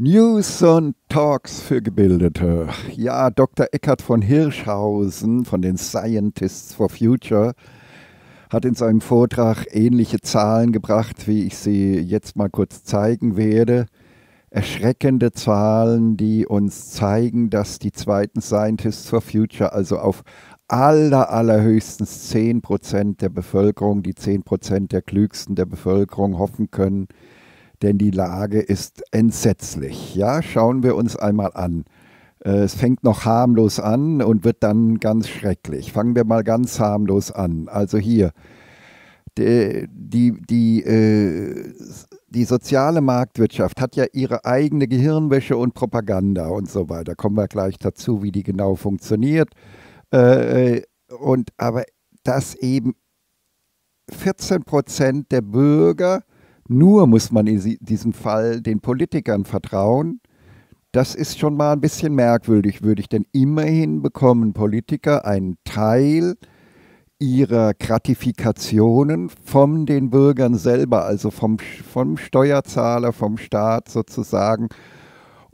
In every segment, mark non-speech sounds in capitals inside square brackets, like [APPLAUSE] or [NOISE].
News und Talks für Gebildete. Ja, Dr. Eckhard von Hirschhausen von den Scientists for Future hat in seinem Vortrag ähnliche Zahlen gebracht, wie ich sie jetzt mal kurz zeigen werde. Erschreckende Zahlen, die uns zeigen, dass die zweiten Scientists for Future also auf aller, allerhöchstens 10 Prozent der Bevölkerung, die 10 Prozent der Klügsten der Bevölkerung hoffen können, denn die Lage ist entsetzlich. Ja, schauen wir uns einmal an. Äh, es fängt noch harmlos an und wird dann ganz schrecklich. Fangen wir mal ganz harmlos an. Also hier, die, die, die, äh, die soziale Marktwirtschaft hat ja ihre eigene Gehirnwäsche und Propaganda und so weiter. Kommen wir gleich dazu, wie die genau funktioniert. Äh, und aber dass eben 14 Prozent der Bürger nur muss man in diesem Fall den Politikern vertrauen. Das ist schon mal ein bisschen merkwürdig, würde ich, denn immerhin bekommen Politiker einen Teil ihrer Gratifikationen von den Bürgern selber, also vom, vom Steuerzahler, vom Staat sozusagen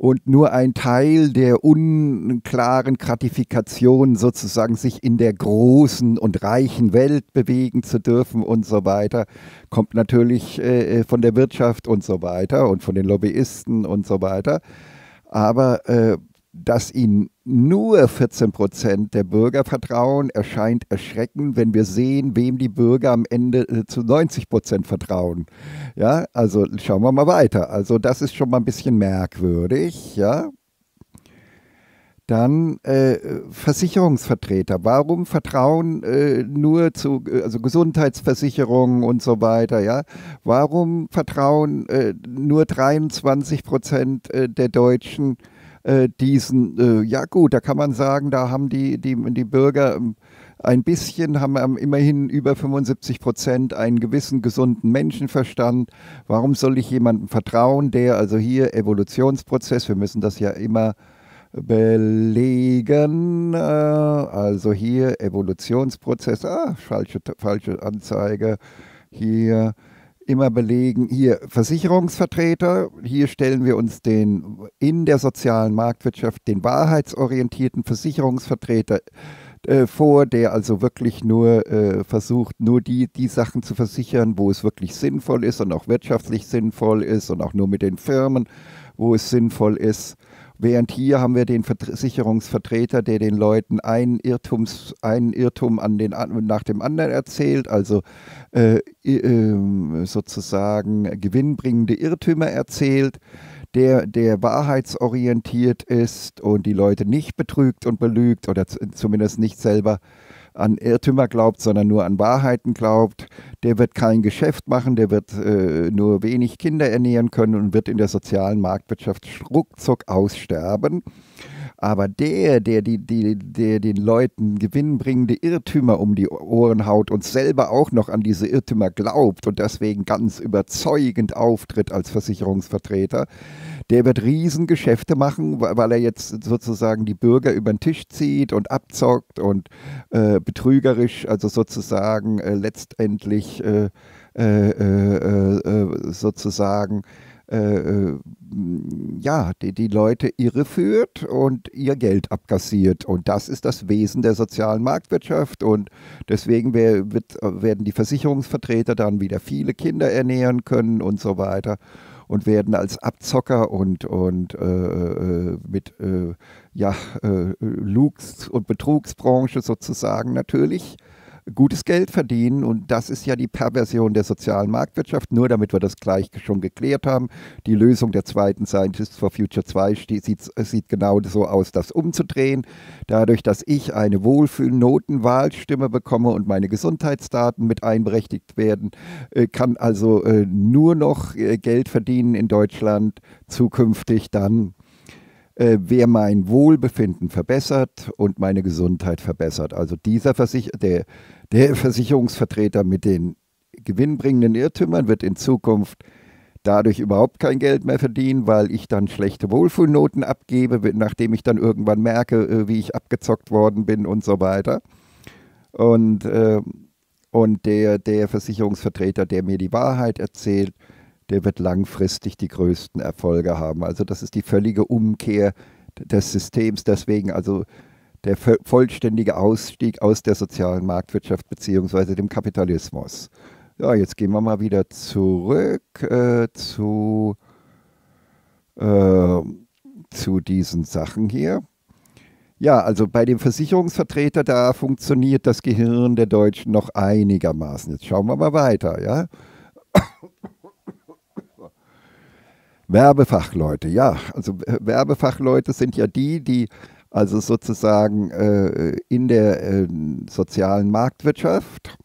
und nur ein Teil der unklaren Gratifikation sozusagen sich in der großen und reichen Welt bewegen zu dürfen und so weiter, kommt natürlich äh, von der Wirtschaft und so weiter und von den Lobbyisten und so weiter. Aber äh, dass ihnen nur 14 Prozent der Bürger vertrauen, erscheint erschreckend, wenn wir sehen, wem die Bürger am Ende äh, zu 90 Prozent vertrauen. Ja, also schauen wir mal weiter. Also das ist schon mal ein bisschen merkwürdig, ja. Dann äh, Versicherungsvertreter. Warum Vertrauen äh, nur zu äh, also Gesundheitsversicherungen und so weiter? Ja, warum vertrauen äh, nur 23 Prozent äh, der Deutschen äh, diesen, äh, ja gut, da kann man sagen, da haben die, die, die Bürger ähm, ein bisschen, haben immerhin über 75 Prozent einen gewissen gesunden Menschenverstand. Warum soll ich jemandem vertrauen, der also hier Evolutionsprozess, wir müssen das ja immer belegen, äh, also hier Evolutionsprozess, ah, falsche, falsche Anzeige, hier immer belegen, hier Versicherungsvertreter, hier stellen wir uns den in der sozialen Marktwirtschaft den wahrheitsorientierten Versicherungsvertreter äh, vor, der also wirklich nur äh, versucht, nur die, die Sachen zu versichern, wo es wirklich sinnvoll ist und auch wirtschaftlich sinnvoll ist und auch nur mit den Firmen, wo es sinnvoll ist. Während hier haben wir den Versicherungsvertreter, der den Leuten einen, Irrtums, einen Irrtum an den, nach dem anderen erzählt, also äh, äh, sozusagen gewinnbringende Irrtümer erzählt, der, der wahrheitsorientiert ist und die Leute nicht betrügt und belügt oder zumindest nicht selber an Irrtümer glaubt, sondern nur an Wahrheiten glaubt, der wird kein Geschäft machen, der wird äh, nur wenig Kinder ernähren können und wird in der sozialen Marktwirtschaft ruckzuck aussterben. Aber der, der, die, die, der den Leuten gewinnbringende Irrtümer um die Ohren haut und selber auch noch an diese Irrtümer glaubt und deswegen ganz überzeugend auftritt als Versicherungsvertreter, der wird Riesengeschäfte machen, weil er jetzt sozusagen die Bürger über den Tisch zieht und abzockt und äh, betrügerisch, also sozusagen äh, letztendlich äh, äh, äh, äh ja, die, die Leute irreführt und ihr Geld abkassiert. Und das ist das Wesen der sozialen Marktwirtschaft. Und deswegen wär, wird, werden die Versicherungsvertreter dann wieder viele Kinder ernähren können und so weiter und werden als Abzocker und, und äh, äh mit äh, ja, äh, Lux- und Betrugsbranche sozusagen natürlich gutes Geld verdienen. Und das ist ja die Perversion der sozialen Marktwirtschaft. Nur damit wir das gleich schon geklärt haben. Die Lösung der zweiten Scientists for Future 2 sieht, sieht genau so aus, das umzudrehen. Dadurch, dass ich eine Wohlfühlnotenwahlstimme bekomme und meine Gesundheitsdaten mit einberechtigt werden, äh, kann also äh, nur noch äh, Geld verdienen in Deutschland zukünftig dann äh, wer mein Wohlbefinden verbessert und meine Gesundheit verbessert. Also dieser Versich der, der Versicherungsvertreter mit den gewinnbringenden Irrtümern wird in Zukunft dadurch überhaupt kein Geld mehr verdienen, weil ich dann schlechte Wohlfühlnoten abgebe, nachdem ich dann irgendwann merke, äh, wie ich abgezockt worden bin und so weiter. Und, äh, und der, der Versicherungsvertreter, der mir die Wahrheit erzählt, der wird langfristig die größten Erfolge haben. Also das ist die völlige Umkehr des Systems. Deswegen also der vollständige Ausstieg aus der sozialen Marktwirtschaft bzw. dem Kapitalismus. Ja, jetzt gehen wir mal wieder zurück äh, zu, äh, zu diesen Sachen hier. Ja, also bei dem Versicherungsvertreter, da funktioniert das Gehirn der Deutschen noch einigermaßen. Jetzt schauen wir mal weiter, ja. Werbefachleute, ja, also Werbefachleute sind ja die, die also sozusagen äh, in der äh, sozialen Marktwirtschaft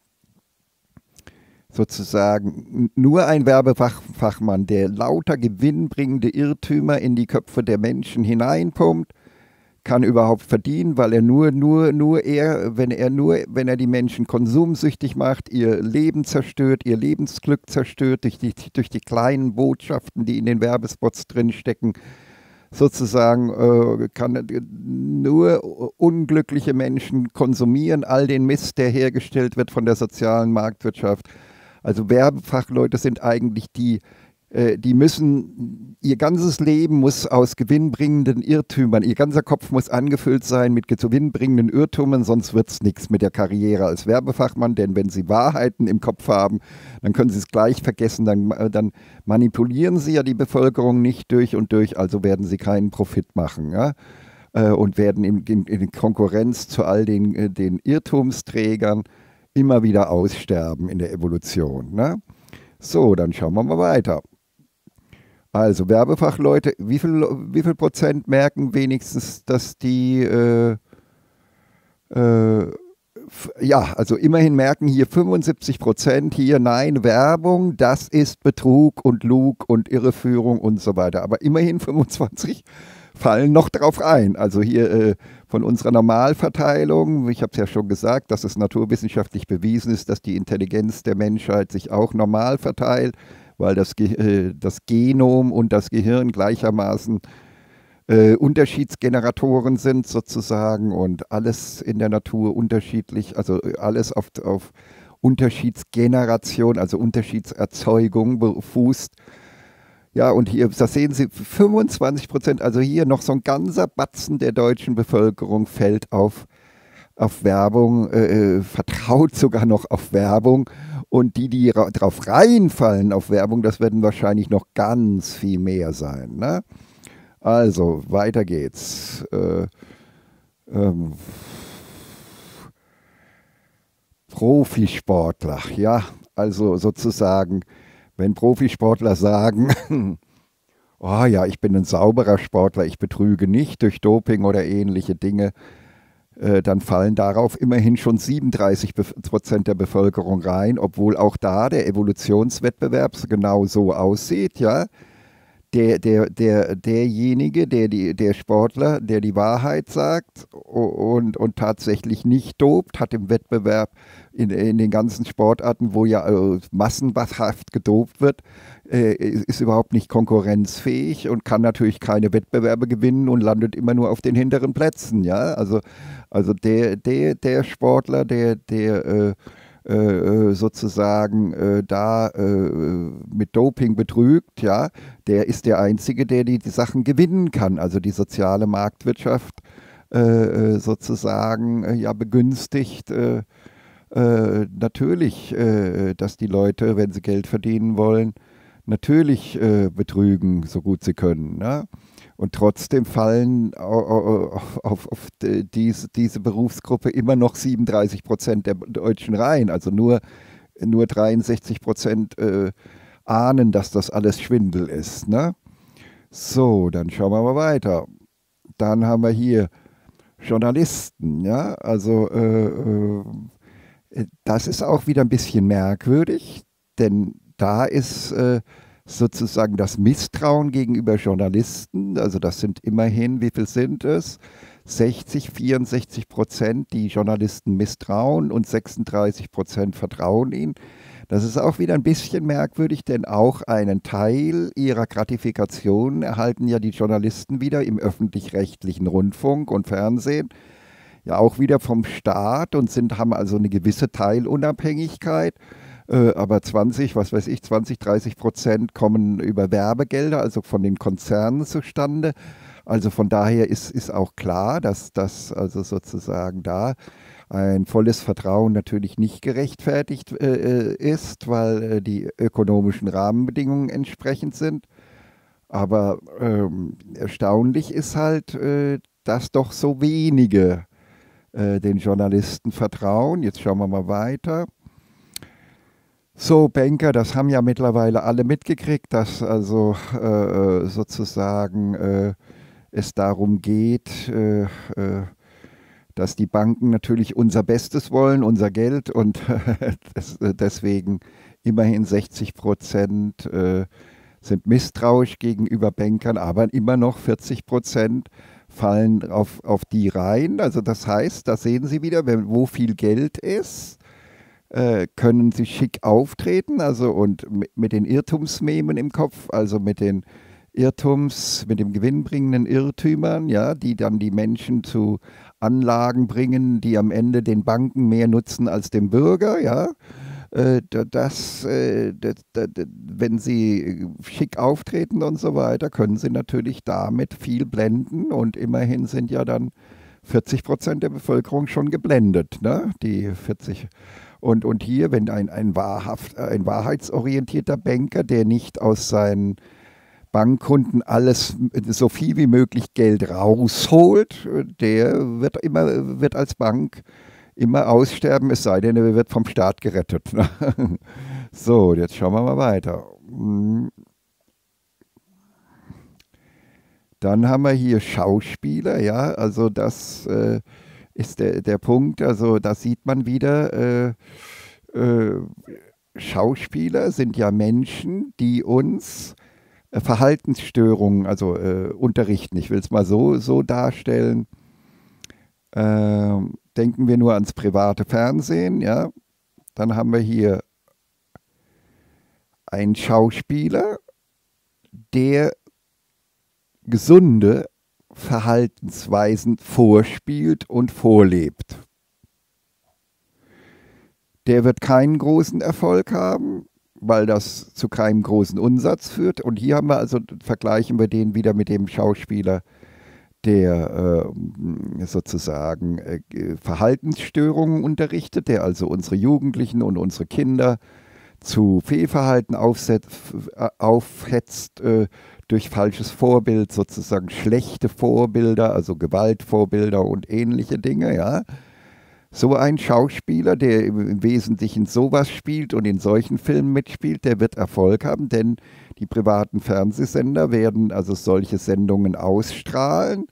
sozusagen nur ein Werbefachmann, der lauter gewinnbringende Irrtümer in die Köpfe der Menschen hineinpumpt, kann überhaupt verdienen, weil er nur, nur, nur er, wenn er nur, wenn er die Menschen konsumsüchtig macht, ihr Leben zerstört, ihr Lebensglück zerstört durch die, durch die kleinen Botschaften, die in den Werbespots drinstecken, sozusagen äh, kann nur unglückliche Menschen konsumieren, all den Mist, der hergestellt wird von der sozialen Marktwirtschaft. Also Werbefachleute sind eigentlich die, die müssen, ihr ganzes Leben muss aus gewinnbringenden Irrtümern, ihr ganzer Kopf muss angefüllt sein mit gewinnbringenden Irrtümern, sonst wird es nichts mit der Karriere als Werbefachmann, denn wenn sie Wahrheiten im Kopf haben, dann können sie es gleich vergessen, dann, äh, dann manipulieren sie ja die Bevölkerung nicht durch und durch, also werden sie keinen Profit machen. Ja? Äh, und werden in, in, in, Konkurrenz zu all den, den Irrtumsträgern immer wieder aussterben in der Evolution. Ne? So, dann schauen wir mal weiter. Also Werbefachleute, wie viel, wie viel Prozent merken wenigstens, dass die, äh, äh, ja, also immerhin merken hier 75 Prozent hier, nein, Werbung, das ist Betrug und Lug und Irreführung und so weiter. Aber immerhin 25 fallen noch drauf ein. Also hier äh, von unserer Normalverteilung, ich habe es ja schon gesagt, dass es naturwissenschaftlich bewiesen ist, dass die Intelligenz der Menschheit sich auch normal verteilt weil das, äh, das Genom und das Gehirn gleichermaßen äh, Unterschiedsgeneratoren sind sozusagen und alles in der Natur unterschiedlich, also äh, alles auf, auf Unterschiedsgeneration, also Unterschiedserzeugung fußt. Ja, und hier, das sehen Sie, 25 Prozent, also hier noch so ein ganzer Batzen der deutschen Bevölkerung fällt auf, auf Werbung, äh, äh vertraut sogar noch auf Werbung und die, die drauf reinfallen auf Werbung, das werden wahrscheinlich noch ganz viel mehr sein. Ne? Also, weiter geht's. Äh, ähm, Profisportler, ja, also sozusagen, wenn Profisportler sagen, [LAUGHS] oh ja, ich bin ein sauberer Sportler, ich betrüge nicht durch Doping oder ähnliche Dinge, dann fallen darauf immerhin schon 37 Prozent der Bevölkerung rein, obwohl auch da der Evolutionswettbewerb genau so aussieht, ja. Der, der, der, derjenige, der, die, der Sportler, der die Wahrheit sagt und, und tatsächlich nicht dopt, hat im Wettbewerb in, in den ganzen Sportarten, wo ja äh, massenhaft gedopt wird, äh, ist überhaupt nicht konkurrenzfähig und kann natürlich keine Wettbewerbe gewinnen und landet immer nur auf den hinteren Plätzen. Ja? Also also der, der, der Sportler, der, der äh, äh, sozusagen äh, da äh, mit Doping betrügt, ja, der ist der Einzige, der die, die Sachen gewinnen kann. Also die soziale Marktwirtschaft äh, äh, sozusagen ja begünstigt natürlich, dass die Leute, wenn sie Geld verdienen wollen, natürlich betrügen, so gut sie können. Ne? Und trotzdem fallen auf, auf, auf diese, diese, Berufsgruppe immer noch 37 Prozent der Deutschen rein. Also nur, nur 63 Prozent äh, ahnen, dass das alles Schwindel ist. Ne? So, dann schauen wir mal weiter. Dann haben wir hier Journalisten. Ja? Also äh, äh, das ist auch wieder ein bisschen merkwürdig, denn da ist äh, sozusagen das Misstrauen gegenüber Journalisten, also das sind immerhin, wie viel sind es? 60, 64 Prozent, die Journalisten misstrauen und 36 Prozent vertrauen ihnen. Das ist auch wieder ein bisschen merkwürdig, denn auch einen Teil ihrer Gratifikation erhalten ja die Journalisten wieder im öffentlich-rechtlichen Rundfunk und Fernsehen, ja auch wieder vom Staat und sind, haben also eine gewisse Teilunabhängigkeit. Äh, aber 20, was weiß ich, 20, 30 Prozent kommen über Werbegelder, also von den Konzernen zustande. Also von daher ist, ist auch klar, dass das also sozusagen da ein volles Vertrauen natürlich nicht gerechtfertigt äh, äh ist, weil äh, die ökonomischen Rahmenbedingungen entsprechend sind. Aber ähm, erstaunlich ist halt, äh, dass doch so wenige äh, den Journalisten vertrauen. Jetzt schauen wir mal weiter. So, Banker, das haben ja mittlerweile alle mitgekriegt, dass also äh, sozusagen es darum geht, dass die Banken natürlich unser Bestes wollen, unser Geld und [LAUGHS] äh, deswegen immerhin 60 Prozent äh, sind misstrauisch gegenüber Bankern, aber immer noch 40 Prozent fallen auf, auf die rein. Also das heißt, da sehen Sie wieder, wenn, wo viel Geld ist, äh, können sie schick auftreten, also und mit, den Irrtumsmemen im Kopf, also mit den Irrtums, mit dem gewinnbringenden Irrtümern, ja, die dann die Menschen zu Anlagen bringen, die am Ende den Banken mehr nutzen als dem Bürger, ja. Äh, das, äh, das, das, wenn sie schick auftreten und so weiter, können sie natürlich damit viel blenden und immerhin sind ja dann 40 Prozent der Bevölkerung schon geblendet, ne? Die 40 und, und hier, wenn ein, ein, wahrhaft, ein wahrheitsorientierter Banker, der nicht aus seinen Bankkunden alles so viel wie möglich Geld rausholt, der wird immer wird als Bank immer aussterben, es sei denn, er wird vom Staat gerettet. [LAUGHS] so, jetzt schauen wir mal weiter. Dann haben wir hier Schauspieler, ja, also das äh, ist der, der Punkt, also da sieht man wieder, äh, äh, Schauspieler sind ja Menschen, die uns äh, Verhaltensstörungen, also äh, unterrichten. Ich will es mal so, so darstellen. Ähm, denken wir nur ans private Fernsehen, ja. Dann haben wir hier einen Schauspieler, der gesunde Verhaltensweisen vorspielt und vorlebt. Der wird keinen großen Erfolg haben, weil das zu keinem großen Umsatz führt. Und hier haben wir also, vergleichen wir den wieder mit dem Schauspieler, der äh, sozusagen äh, Verhaltensstörungen unterrichtet, der also unsere Jugendlichen und unsere Kinder zu Fehlverhalten aufsetzt, äh, aufhetzt äh, durch falsches Vorbild, sozusagen schlechte Vorbilder, also Gewaltvorbilder und ähnliche Dinge, ja. So ein Schauspieler, der im Wesentlichen sowas spielt und in solchen Filmen mitspielt, der wird Erfolg haben, denn die privaten Fernsehsender werden also solche Sendungen ausstrahlen,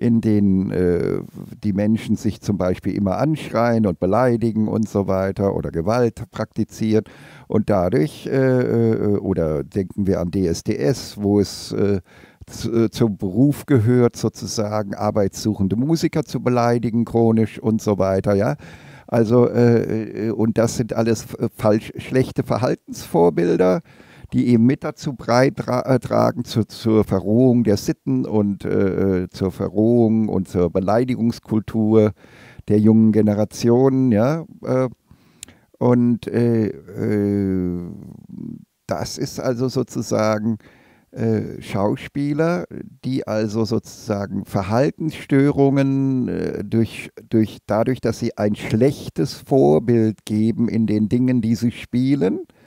in denen äh, die Menschen sich zum Beispiel immer anschreien und beleidigen und so weiter oder Gewalt praktizieren. Und dadurch, äh, äh oder denken wir an DSDS, wo es äh, äh, zum Beruf gehört, sozusagen arbeitssuchende Musiker zu beleidigen, chronisch und so weiter, ja. Also, äh, und das sind alles falsch, schlechte Verhaltensvorbilder, die eben mit dazu beitragen zu, zur Verrohung der Sitten und äh, zur Verrohung und zur Beleidigungskultur der jungen Generationen, ja. und das ist also sozusagen äh, Schauspieler, die also sozusagen Verhaltensstörungen äh, durch, durch, dadurch, dass sie ein schlechtes Vorbild geben in den Dingen, die sie spielen, äh,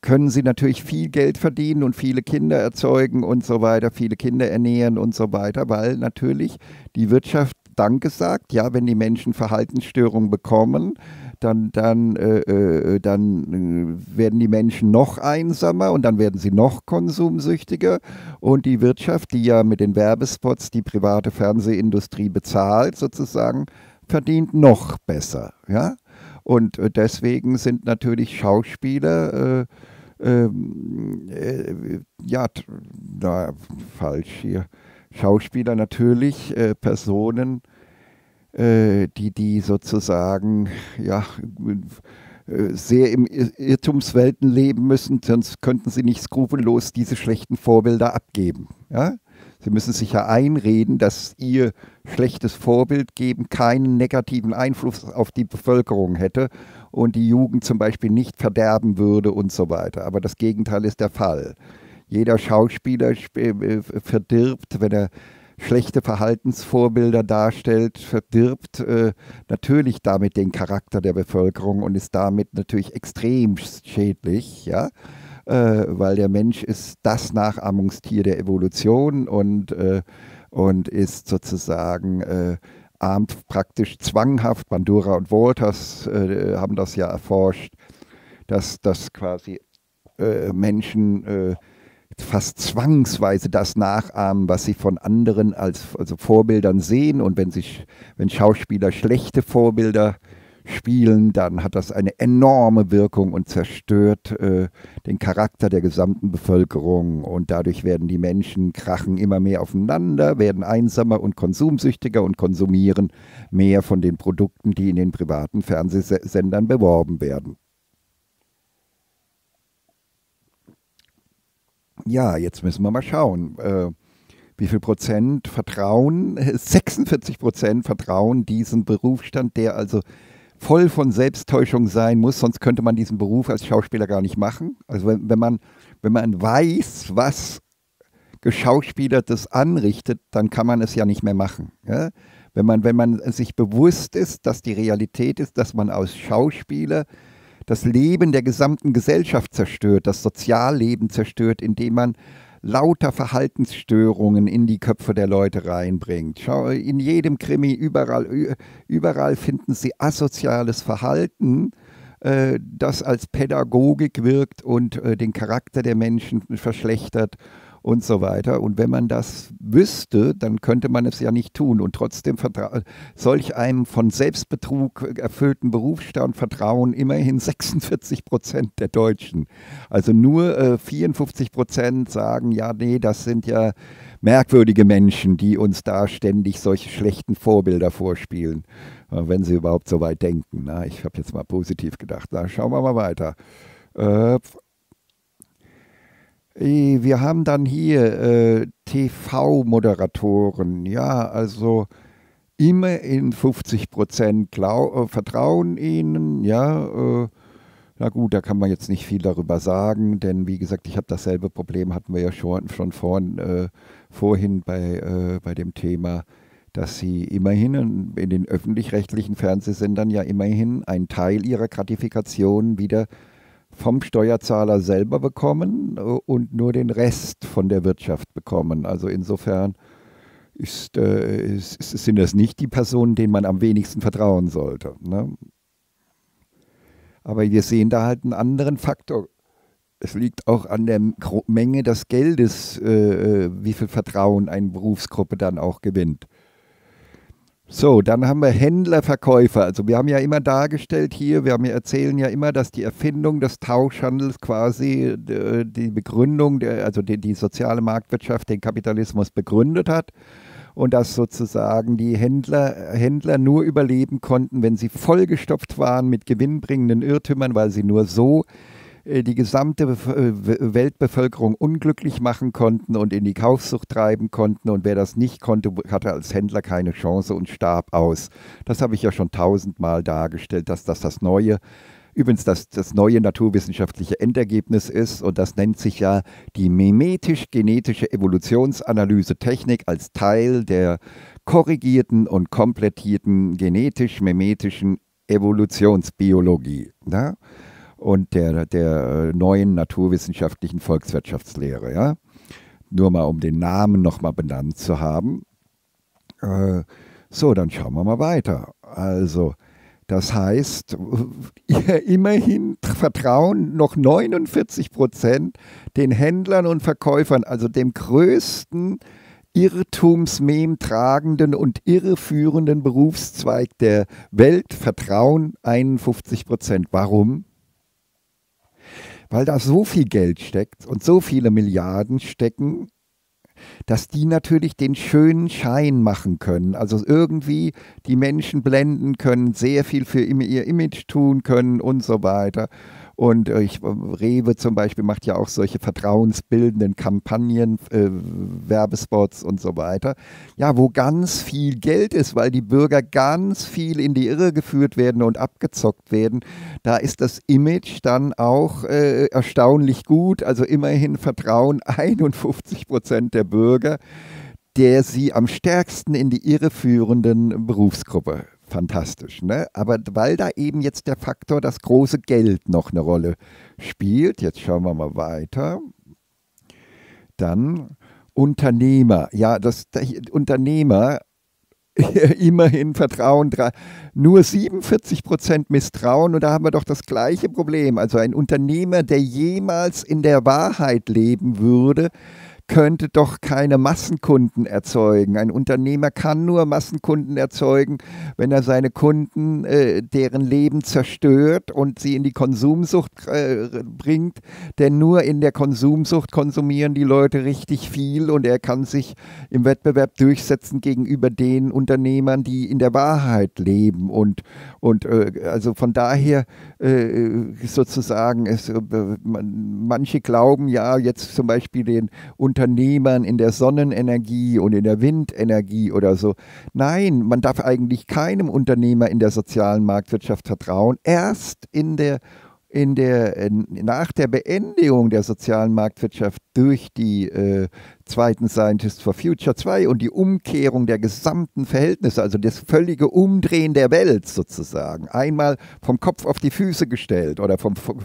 können sie natürlich viel Geld verdienen und viele Kinder erzeugen und so weiter, viele Kinder ernähren und so weiter, weil natürlich die Wirtschaft Danke sagt, ja, wenn die Menschen Verhaltensstörungen bekommen, dann, dann, äh, äh, dann äh, werden die Menschen noch einsamer und dann werden sie noch konsumsüchtiger. Und die Wirtschaft, die ja mit den Werbespots die private Fernsehindustrie bezahlt, sozusagen, verdient noch besser. Ja? Und äh, deswegen sind natürlich Schauspieler, äh, ähm, äh, ja, na, falsch hier. Schauspieler natürlich Personen, äh, die, die sozusagen ja, äh, sehr im Irrtumswelten leben müssen, sonst könnten sie nicht skrupellos diese schlechten Vorbilder abgeben. Ja? Sie müssen sich ja einreden, dass Ihr schlechtes Vorbild geben keinen negativen Einfluss auf die Bevölkerung hätte und die Jugend zum Beispiel nicht verderben würde und so weiter. Aber das Gegenteil ist der Fall. Jeder Schauspieler äh, verdirbt, wenn er schlechte Verhaltensvorbilder darstellt, verdirbt äh, natürlich damit den Charakter der Bevölkerung und ist damit natürlich extrem schädlich, ja, äh, weil der Mensch ist das Nachahmungstier der Evolution und, äh, und ist sozusagen äh, ahmt praktisch zwanghaft. Bandura und Walters äh, haben das ja erforscht, dass, dass quasi äh, Menschen fast zwangsweise das nachahmen, was sie von anderen als also Vorbildern sehen. Und wenn, sich, wenn Schauspieler schlechte Vorbilder spielen, dann hat das eine enorme Wirkung und zerstört äh, den Charakter der gesamten Bevölkerung. Und dadurch werden die Menschen krachen immer mehr aufeinander, werden einsamer und konsumsüchtiger und konsumieren mehr von den Produkten, die in den privaten Fernsehsendern beworben werden. ja, jetzt müssen wir mal schauen. Äh, wie viel Prozent vertrauen, [LAUGHS] 46 Prozent vertrauen diesen Berufsstand, der also voll von Selbsttäuschung sein muss, sonst könnte man diesen Beruf als Schauspieler gar nicht machen. Also wenn, wenn, man, wenn man weiß, was Geschauspielertes anrichtet, dann kann man es ja nicht mehr machen. Ja? Wenn, man, wenn man sich bewusst ist, dass die Realität ist, dass man als Schauspieler das Leben der gesamten Gesellschaft zerstört, das Sozialleben zerstört, indem man lauter Verhaltensstörungen in die Köpfe der Leute reinbringt. Schau, in jedem Krimi, überall, überall finden Sie asoziales Verhalten, äh, das als Pädagogik wirkt und äh, den Charakter der Menschen verschlechtert und so weiter. Und wenn man das wüsste, dann könnte man es ja nicht tun. Und trotzdem solch einem von Selbstbetrug erfüllten Berufsstand vertrauen immerhin [LAUGHS] 46 Prozent der Deutschen. Also nur äh, 54 Prozent sagen, ja, nee, das sind ja merkwürdige Menschen, die uns da ständig solche schlechten Vorbilder vorspielen, äh, wenn sie überhaupt so weit denken. Na, ich habe jetzt mal positiv gedacht. Na, schauen wir mal weiter. Äh, wir haben dann hier äh, TV-Moderatoren, ja, also immer in 50 Prozent äh, vertrauen ihnen, ja. Äh, na gut, da kann man jetzt nicht viel darüber sagen, denn wie gesagt, ich habe dasselbe Problem, hatten wir ja schon, schon vorhin, äh, vorhin bei, äh, bei dem Thema, dass sie immerhin in den öffentlich-rechtlichen Fernsehsendern ja immerhin einen Teil ihrer Gratifikation wieder vom Steuerzahler selber bekommen äh, und nur den Rest von der Wirtschaft bekommen. Also insofern ist, äh, ist, sind das nicht die Personen, denen man am wenigsten vertrauen sollte. Ne? Aber wir sehen da halt einen anderen Faktor. Es liegt auch an der Menge des Geldes, äh, äh, wie viel Vertrauen eine Berufsgruppe dann auch gewinnt. So, dann haben wir Händler, Verkäufer. Also wir haben ja immer dargestellt hier, wir haben ja erzählen ja immer, dass die Erfindung des Tauschhandels quasi äh, die Begründung, der, also die, die soziale Marktwirtschaft, den Kapitalismus begründet hat und dass sozusagen die Händler, Händler nur überleben konnten, wenn sie vollgestopft waren mit gewinnbringenden Irrtümern, weil sie nur so die gesamte äh, Weltbevölkerung unglücklich machen konnten und in die Kaufsucht treiben konnten. Und wer das nicht konnte, hatte als Händler keine Chance und starb aus. Das habe ich ja schon tausendmal dargestellt, dass das das neue Übrigens, das, das neue naturwissenschaftliche Endergebnis ist, und das nennt sich ja die mimetisch-genetische Evolutionsanalyse-Technik als Teil der korrigierten und komplettierten genetisch-mimetischen Evolutionsbiologie. Ja? Und der, der neuen naturwissenschaftlichen Volkswirtschaftslehre. Ja? Nur mal um den Namen nochmal benannt zu haben. Äh, so, dann schauen wir mal weiter. Also, das heißt, [LAUGHS] immerhin vertrauen noch 49 Prozent den Händlern und Verkäufern, also dem größten Irrtumsmem tragenden und irreführenden Berufszweig der Welt, vertrauen 51 Prozent. Warum? Weil da so viel Geld steckt und so viele Milliarden stecken, dass die natürlich den schönen Schein machen können. Also irgendwie die Menschen blenden können, sehr viel für ihr Image tun können und so weiter. Und äh, ich, Rewe zum Beispiel macht ja auch solche vertrauensbildenden Kampagnen, äh, Werbespots und so weiter. Ja, wo ganz viel Geld ist, weil die Bürger ganz viel in die Irre geführt werden und abgezockt werden. Da ist das Image dann auch äh, erstaunlich gut. Also immerhin vertrauen [LAUGHS] 51 Prozent der Bürger der sie am stärksten in die Irre führenden Berufsgruppe fantastisch. Ne? Aber weil da eben jetzt der Faktor das große Geld noch eine Rolle spielt, jetzt schauen wir mal weiter, dann Unternehmer. Ja, das, Unternehmer [LAUGHS] immerhin Vertrauen, nur 47 Prozent Misstrauen und da haben wir doch das gleiche Problem. Also ein Unternehmer, der jemals in der Wahrheit leben würde, könnte doch keine Massenkunden erzeugen. Ein Unternehmer kann nur Massenkunden erzeugen, wenn er seine Kunden, äh, deren Leben zerstört und sie in die Konsumsucht äh, bringt. Denn nur in der Konsumsucht konsumieren die Leute richtig viel und er kann sich im Wettbewerb durchsetzen gegenüber den Unternehmern, die in der Wahrheit leben. Und, und äh, also von daher äh, sozusagen, es, äh, manche glauben ja jetzt zum Beispiel den Unternehmer, Unternehmern in der Sonnenenergie und in der Windenergie oder so. Nein, man darf eigentlich keinem Unternehmer in der sozialen Marktwirtschaft vertrauen. Erst in der in der, nach der Beendigung der sozialen Marktwirtschaft durch die äh, zweiten Scientists for Future 2 und die Umkehrung der gesamten Verhältnisse, also das völlige Umdrehen der Welt sozusagen, einmal vom Kopf auf die Füße gestellt oder vom, vom,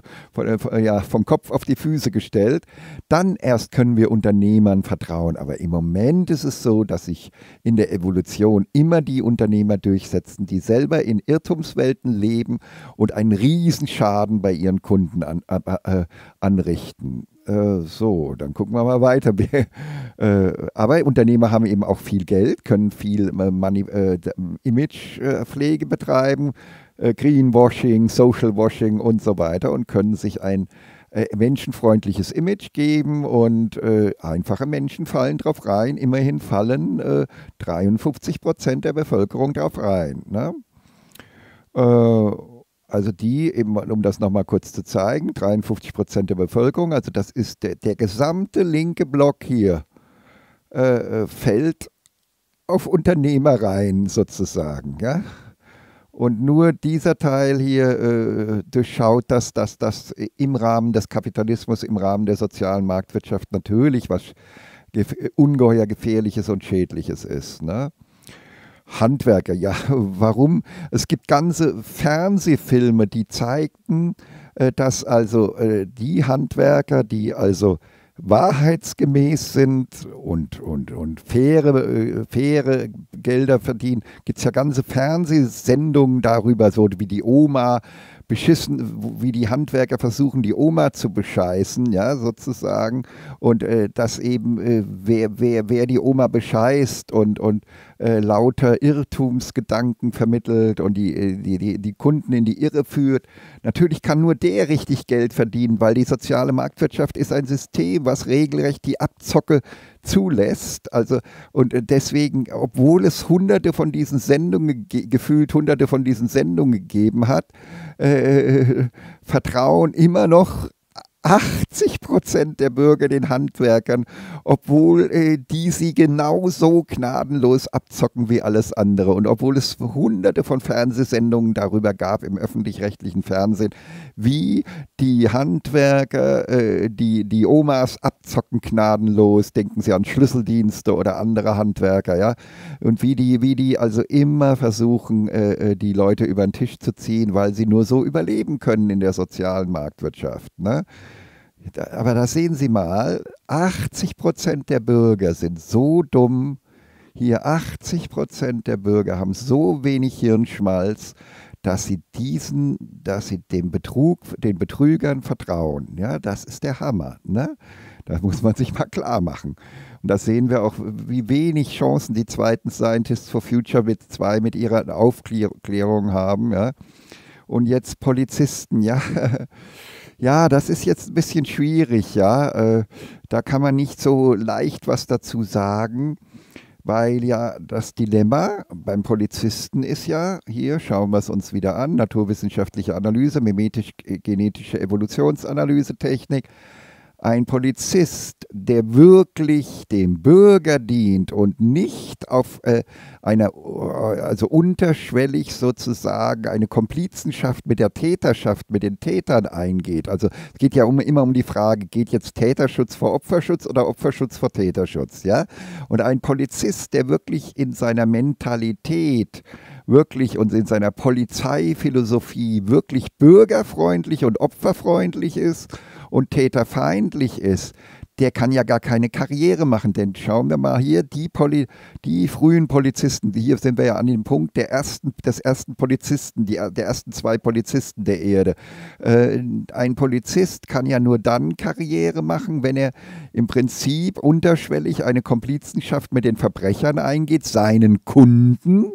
ja, vom Kopf auf die Füße gestellt, dann erst können wir Unternehmern vertrauen. Aber im Moment ist es so, dass sich in der Evolution immer die Unternehmer durchsetzen, die selber in Irrtumswelten leben und einen Riesenschaden bei ihren Kunden an, äh, anrichten. Äh, so, dann gucken wir mal weiter. [LAUGHS] äh, aber Unternehmer haben eben auch viel Geld, können viel äh, äh, Imagepflege betreiben, äh, Greenwashing, Socialwashing und so weiter und können sich ein menschenfreundliches Image geben und einfache Menschen fallen drauf rein. Immerhin fallen 53 Prozent der Bevölkerung drauf rein. Ne? Also die, eben, um das nochmal kurz zu zeigen, 53 Prozent der Bevölkerung, also das ist der, der gesamte linke Block hier, äh, äh fällt auf Unternehmereien sozusagen. Ja? Und nur dieser Teil hier äh, durchschaut das, dass das im Rahmen des Kapitalismus, im Rahmen der sozialen Marktwirtschaft natürlich was gef ungeheuer Gefährliches und Schädliches ist. Ne? Handwerker, ja, [LAUGHS] warum? Es gibt ganze Fernsehfilme, die zeigten, äh, dass also äh, die Handwerker, die also wahrheitsgemäß sind und, und, und faire, äh, faire Gelder verdienen, gibt es ja ganze Fernsehsendungen darüber, so wie die Oma beschissen, wie die Handwerker versuchen, die Oma zu bescheißen, ja, sozusagen. Und äh, dass eben, äh, wer, wer, wer die Oma bescheißt und, und äh, lauter Irrtumsgedanken vermittelt und die, äh, die, die, die Kunden in die Irre führt. Natürlich kann nur der richtig Geld verdienen, weil die soziale Marktwirtschaft ist ein System, was regelrecht die Abzocke zulässt. Also, und äh, deswegen, obwohl es hunderte von diesen Sendungen, gefühlt hunderte von diesen Sendungen gegeben hat, äh, vertrauen immer noch 80 Prozent der Bürger den Handwerkern, obwohl äh, die sie genauso gnadenlos abzocken wie alles andere. Und obwohl es hunderte von Fernsehsendungen darüber gab im öffentlich-rechtlichen Fernsehen, wie die Handwerker, äh, die, die Omas abzocken gnadenlos, denken Sie an Schlüsseldienste oder andere Handwerker, ja, und wie die, wie die also immer versuchen, äh, äh die Leute über den Tisch zu ziehen, weil sie nur so überleben können in der sozialen Marktwirtschaft. Ne? Aber da sehen Sie mal, 80 Prozent der Bürger sind so dumm. Hier 80 Prozent der Bürger haben so wenig Hirnschmalz, dass sie diesen, dass sie dem Betrug, den Betrügern vertrauen. Ja, das ist der Hammer. Ne? Das muss man sich mal klar machen. Und da sehen wir auch, wie wenig Chancen die zweiten Scientists for Future mit zwei mit ihrer Aufklärung haben. Ja? Und jetzt Polizisten, ja. [LAUGHS] Ja, das ist jetzt ein bisschen schwierig, ja. Äh, da kann man nicht so leicht was dazu sagen, weil ja das Dilemma beim Polizisten ist ja, hier schauen wir es uns wieder an, naturwissenschaftliche Analyse, mimetisch-genetische Evolutionsanalyse, Technik, ein Polizist, der wirklich dem Bürger dient und nicht auf äh, einer, also unterschwellig sozusagen eine Komplizenschaft mit der Täterschaft, mit den Tätern eingeht. Also es geht ja um, immer um die Frage, geht jetzt Täterschutz vor Opferschutz oder Opferschutz vor Täterschutz, ja? Und ein Polizist, der wirklich in seiner Mentalität wirklich und in seiner Polizeiphilosophie wirklich bürgerfreundlich und opferfreundlich ist und täterfeindlich ist, der kann ja gar keine Karriere machen. Denn schauen wir mal hier, die, Poli die frühen Polizisten, hier sind wir ja an dem Punkt der ersten, des ersten Polizisten, die, der ersten zwei Polizisten der Erde. Äh, ein Polizist kann ja nur dann Karriere machen, wenn er im Prinzip unterschwellig eine Komplizenschaft mit den Verbrechern eingeht, seinen Kunden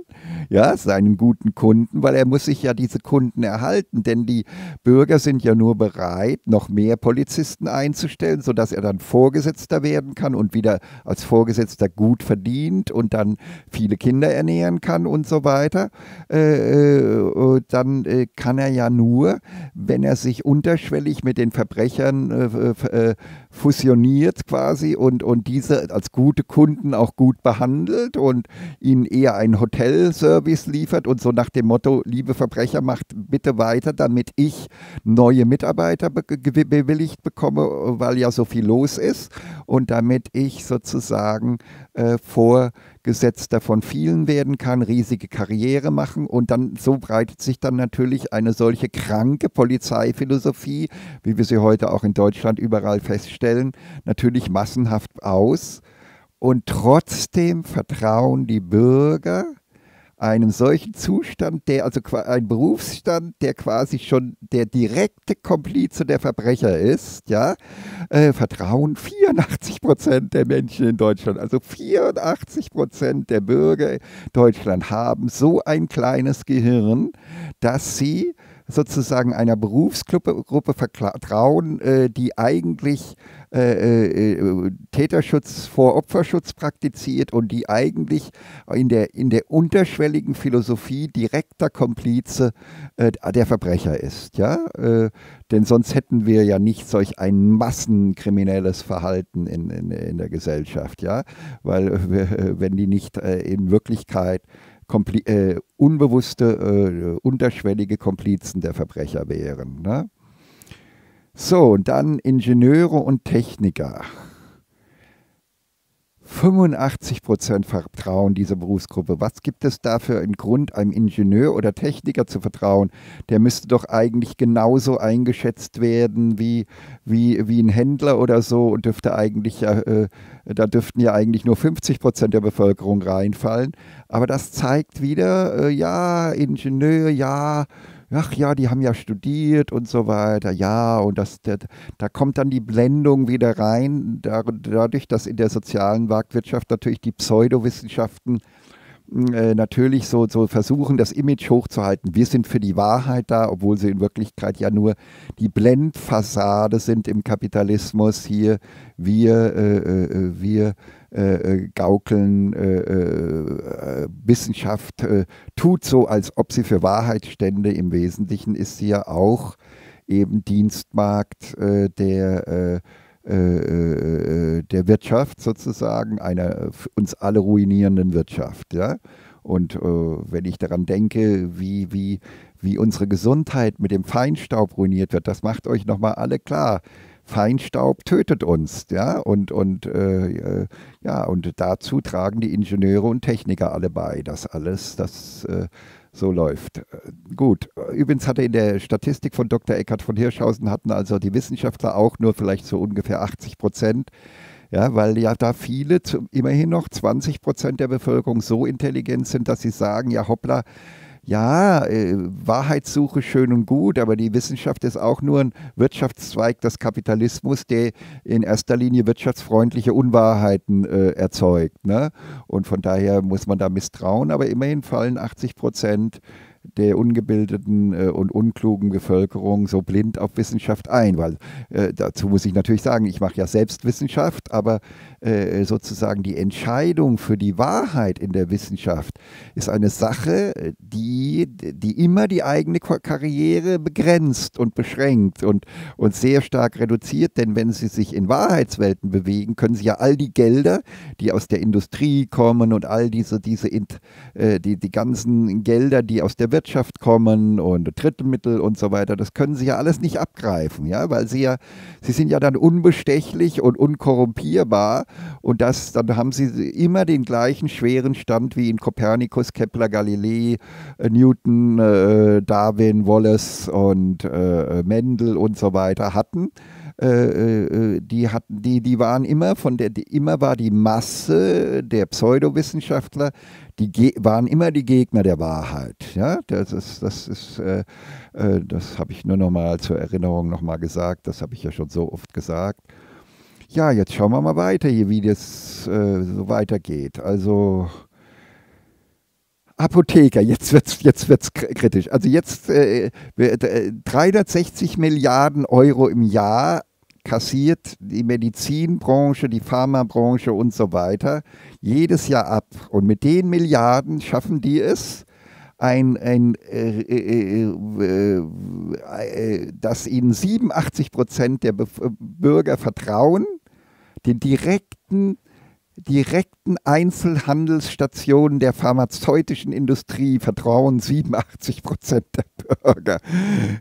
ja, seinen guten Kunden, weil er muss sich ja diese Kunden erhalten, denn die Bürger sind ja nur bereit, noch mehr Polizisten einzustellen, sodass er dann Vorgesetzter werden kann und wieder als Vorgesetzter gut verdient und dann viele Kinder ernähren kann und so weiter. Äh, äh, dann äh, kann er ja nur, wenn er sich unterschwellig mit den Verbrechern äh, äh, fusioniert quasi und, und diese als gute Kunden auch gut behandelt und ihnen eher ein Hotelservice liefert und so nach dem Motto, liebe Verbrecher, macht bitte weiter, damit ich neue Mitarbeiter be bewilligt bekomme, weil ja so viel los ist und damit ich sozusagen äh, vor Gesetzter von vielen werden kann, riesige Karriere machen und dann so breitet sich dann natürlich eine solche kranke Polizeiphilosophie, wie wir sie heute auch in Deutschland überall feststellen, natürlich massenhaft aus. Und trotzdem vertrauen die Bürger einem solchen Zustand, der also ein Berufsstand, der quasi schon der direkte Komplize der Verbrecher ist, ja, äh, vertrauen 84 Prozent der Menschen in Deutschland, also 84 Prozent der Bürger Deutschland haben so ein kleines Gehirn, dass sie sozusagen einer Berufsgruppe Gruppe vertrauen, äh, die eigentlich äh, äh, äh, Täterschutz vor Opferschutz praktiziert und die eigentlich in der, in der unterschwelligen Philosophie direkter Komplize äh, der Verbrecher ist. Ja? Äh, denn sonst hätten wir ja nicht solch ein massenkriminelles Verhalten in, in, in der Gesellschaft. Ja? Weil wenn die nicht in Wirklichkeit Kompli äh, unbewusste, äh, unterschwellige Komplizen der Verbrecher wären. Ne? So, und dann Ingenieure und Techniker. 85 Prozent vertrauen dieser Berufsgruppe. Was gibt es da für einen Grund, einem Ingenieur oder Techniker zu vertrauen? Der müsste doch eigentlich genauso eingeschätzt werden wie, wie, wie ein Händler oder so und dürfte eigentlich ja, äh, da dürften ja eigentlich nur 50 Prozent der Bevölkerung reinfallen. Aber das zeigt wieder, äh, ja, Ingenieur, ja, ach ja, die haben ja studiert und so weiter, ja, und das, der, da kommt dann die Blendung wieder rein, dadurch, dass in der sozialen Marktwirtschaft natürlich die Pseudowissenschaften äh, natürlich so, so versuchen, das Image hochzuhalten. Wir sind für die Wahrheit da, obwohl sie in Wirklichkeit ja nur die Blendfassade sind im Kapitalismus. Hier, wir, äh, äh, äh wir äh, äh, gaukeln, Wissenschaft tut so, als ob sie für Wahrheit stände. Im Wesentlichen ist sie ja auch eben Dienstmarkt der äh, äh, der Wirtschaft sozusagen, einer uns alle ruinierenden Wirtschaft. Ja? Und äh, wenn ich daran denke, wie, wie, wie unsere Gesundheit mit dem Feinstaub ruiniert wird, das macht euch nochmal alle klar. Feinstaub tötet uns, ja, und, und, äh, ja, und dazu tragen die Ingenieure und Techniker alle bei. Das alles, das äh, so läuft. Äh, gut, übrigens hatte in der Statistik von Dr. Eckhard von Hirschhausen hatten also die Wissenschaftler auch nur vielleicht so ungefähr 80 Prozent. Ja, weil ja da viele, immerhin noch 20 Prozent der Bevölkerung so intelligent sind, dass sie sagen, ja hoppla, ja, äh, Wahrheitssuche schön und gut, aber die Wissenschaft ist auch nur ein Wirtschaftszweig des Kapitalismus, der in erster Linie wirtschaftsfreundliche Unwahrheiten äh, erzeugt. Ne? Und von daher muss man da misstrauen, aber immerhin fallen 80 Prozent der ungebildeten äh, und unklugen Bevölkerung so blind auf Wissenschaft ein, weil äh, dazu muss ich natürlich sagen, ich mache ja selbst Wissenschaft, aber äh, sozusagen die Entscheidung für die Wahrheit in der Wissenschaft ist eine Sache, die, die immer die eigene Karriere begrenzt und beschränkt und, und sehr stark reduziert, denn wenn Sie sich in Wahrheitswelten bewegen, können Sie ja all die Gelder, die aus der Industrie kommen und all diese, diese äh, die, die ganzen Gelder, die aus der Wirtschaft kommen und Drittmittel und so weiter, das können Sie ja alles nicht abgreifen, ja, weil Sie ja, Sie sind ja dann unbestechlich und unkorrumpierbar und das, dann haben Sie immer den gleichen schweren Stand wie in Kopernikus, Kepler, Galilei, äh, Newton, äh, Darwin, Wallace und äh, Mendel und so weiter hatten. Äh, äh, die hatten, die, die waren immer von der, die, immer war die Masse der Pseudowissenschaftler, die waren immer die Gegner der Wahrheit. Ja, das ist, das ist, äh, äh, das habe ich nur noch mal zur Erinnerung noch mal gesagt. Das habe ich ja schon so oft gesagt. Ja, jetzt schauen wir mal weiter hier, wie das äh, so weitergeht. Also Apotheker, jetzt wird es jetzt wird's kritisch. Also jetzt äh, 360 Milliarden Euro im Jahr kassiert die Medizinbranche, die Pharmabranche und so weiter jedes Jahr ab. Und mit den Milliarden schaffen die es, ein, ein, äh, äh, äh, äh dass ihnen 87 Prozent der Bürger vertrauen, den direkten direkten Einzelhandelsstationen der pharmazeutischen Industrie vertrauen 87 Prozent der Bürger.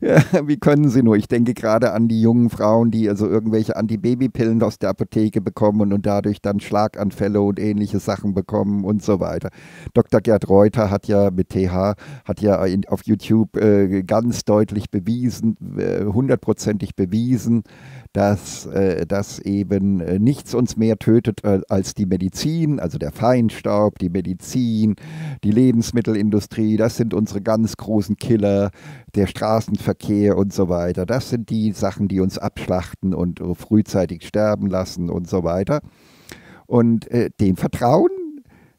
Ja, wie können sie nur? Ich denke gerade an die jungen Frauen, die also irgendwelche Antibabypillen aus der Apotheke bekommen und dadurch dann Schlaganfälle und ähnliche Sachen bekommen und so weiter. Dr. Gerd Reuter hat ja mit TH, hat ja auf YouTube äh, ganz deutlich bewiesen, äh, hundertprozentig bewiesen, dass, äh, dass eben äh, nichts uns mehr tötet äh, als die Medizin, also der Feinstaub, die Medizin, die Lebensmittelindustrie, das sind unsere ganz großen Killer, der Straßenverkehr und so weiter. Das sind die Sachen, die uns abschlachten und frühzeitig sterben lassen und so weiter. Und äh, dem Vertrauen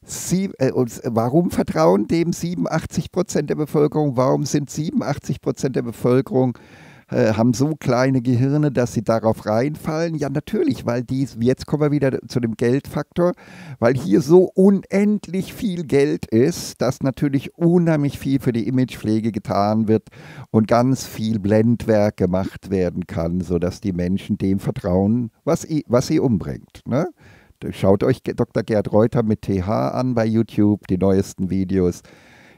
Sie, äh, warum vertrauen dem 87 Prozent der Bevölkerung? Warum sind 87 Prozent der Bevölkerung äh, haben so kleine Gehirne, dass sie darauf reinfallen? Ja, natürlich, weil dies, jetzt kommen wir wieder zu dem Geldfaktor, weil hier so unendlich viel Geld ist, dass natürlich unheimlich viel für die Imagepflege getan wird und ganz viel Blendwerk gemacht werden kann, sodass die Menschen dem vertrauen, was, was sie umbringt. Ne? Schaut euch Dr. Gerd Reuter mit TH an bei YouTube, die neuesten Videos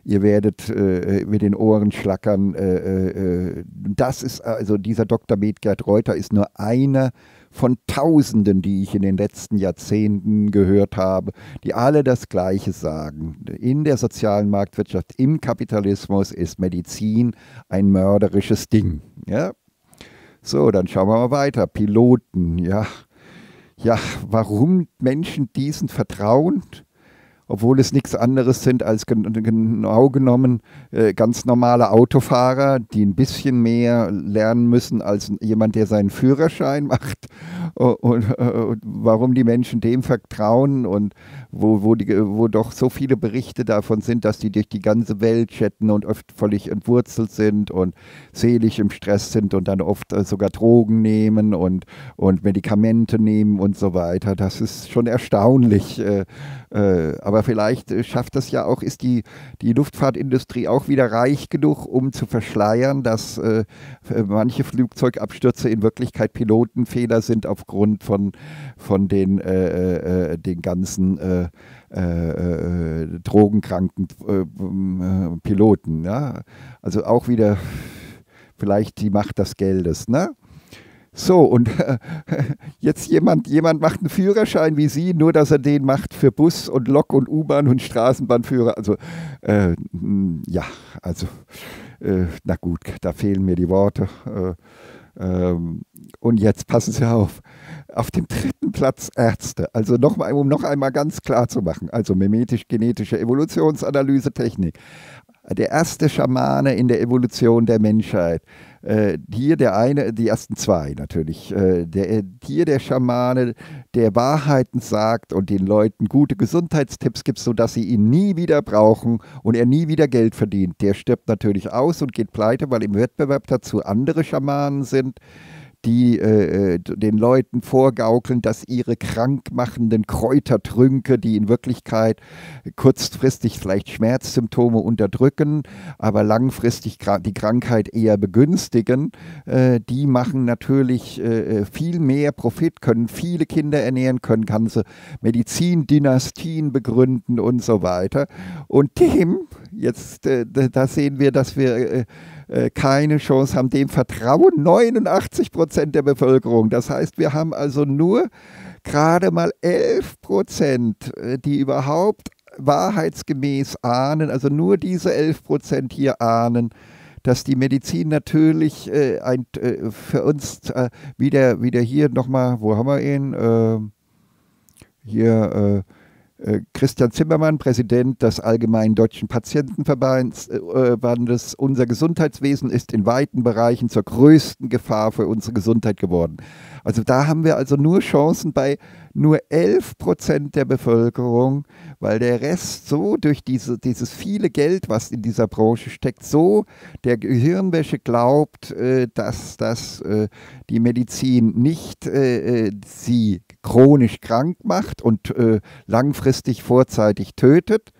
ihr werdet äh, mit den Ohren schlackern. Äh, äh, das ist also dieser Dr. Medgerd Reuter ist nur einer von Tausenden, die ich in den letzten Jahrzehnten gehört habe, die alle das Gleiche sagen. In der sozialen Marktwirtschaft, im Kapitalismus ist Medizin ein mörderisches Ding. Ja? So, dann schauen wir mal weiter. Piloten, ja. Ja, warum Menschen diesen vertrauen? Obwohl es nichts anderes sind als genau genommen äh, ganz normale Autofahrer, die ein bisschen mehr lernen müssen als jemand, der seinen Führerschein [LAUGHS] macht. Und, äh, und warum die Menschen dem vertrauen und wo, wo, die, wo doch so viele Berichte davon sind, dass die durch die ganze Welt chatten und oft völlig entwurzelt sind und seelisch im Stress sind und dann oft äh, sogar Drogen nehmen und, und Medikamente nehmen und so weiter. Das ist schon erstaunlich. aber aber vielleicht äh, schafft das ja auch, ist die, die Luftfahrtindustrie auch wieder reich genug, um zu verschleiern, dass äh, manche Flugzeugabstürze in Wirklichkeit Pilotenfehler sind aufgrund von, von den, äh, äh, den ganzen äh, äh drogenkranken Piloten. Ja? Also auch wieder vielleicht die Macht des Geldes. Ne? So, und äh, [LAUGHS] jetzt jemand, jemand macht einen Führerschein wie Sie, nur dass er den macht für Bus und Lok und U-Bahn und Straßenbahnführer. Also, äh, ja, also, äh, na gut, da fehlen mir die Worte. Äh, ähm, und jetzt passen Sie auf. Auf dem dritten Platz Ärzte. Also noch mal, um noch einmal ganz klar zu machen. Also mimetisch-genetische Evolutionsanalyse, Technik. Der erste Schamane in der Evolution der Menschheit Äh, hier der eine, die ersten zwei natürlich. Äh, der, hier der Schamane, der Wahrheiten sagt und den Leuten gute Gesundheitstipps gibt, sodass sie ihn nie wieder brauchen und er nie wieder Geld verdient. Der stirbt natürlich aus und geht pleite, weil im Wettbewerb dazu andere Schamanen sind die äh, äh, den Leuten vorgaukeln, dass ihre krankmachenden Kräutertrünke, die in Wirklichkeit kurzfristig vielleicht Schmerzsymptome unterdrücken, aber langfristig die Krankheit eher begünstigen, äh, die machen natürlich äh, äh, viel mehr Profit, können viele Kinder ernähren, können ganze Medizindynastien begründen und so weiter. Und dem, jetzt, äh, da sehen wir, dass wir äh, keine Chance haben. Dem vertrauen 89 Prozent der Bevölkerung. Das heißt, wir haben also nur gerade mal 11 Prozent, äh, die überhaupt wahrheitsgemäß ahnen, also nur diese 11 Prozent hier ahnen, dass die Medizin natürlich äh, ein, äh, für uns äh, wieder, wieder hier nochmal, wo haben wir ihn? Äh, hier äh, Christian Zimmermann, Präsident des Allgemeinen Deutschen Patientenverbandes. Äh, unser Gesundheitswesen ist in weiten Bereichen zur größten Gefahr für unsere Gesundheit geworden. Also da haben wir also nur Chancen bei nur 11 Prozent der Bevölkerung, weil der Rest so durch diese, dieses viele Geld, was in dieser Branche steckt, so der Gehirnwäsche glaubt, äh, dass, dass die Medizin nicht sie chronisch krank macht und äh, langfristig vorzeitig tötet.